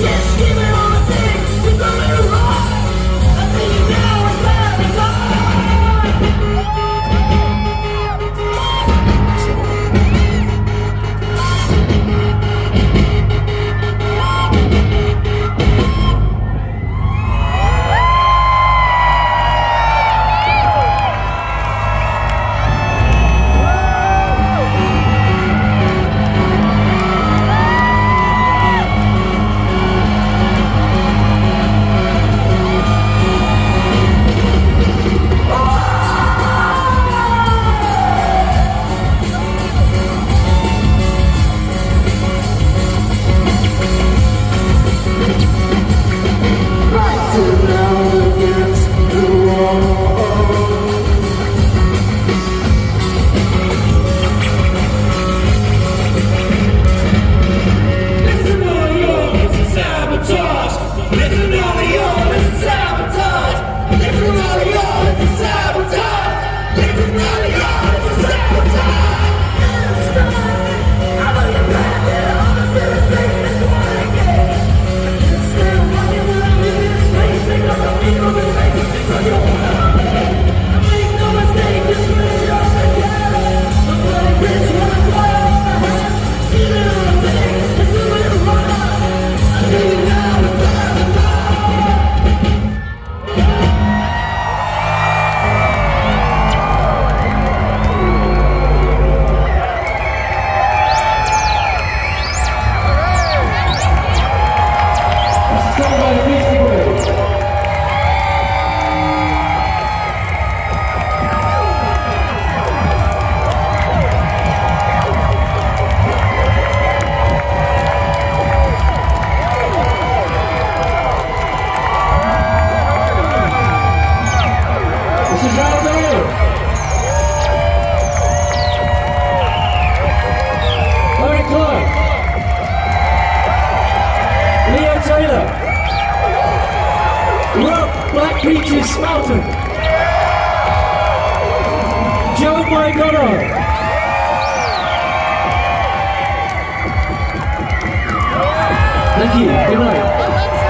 Just give Larry Clark. Leo Taylor. Rob Black Peaches Joe Boy Thank you. Good night.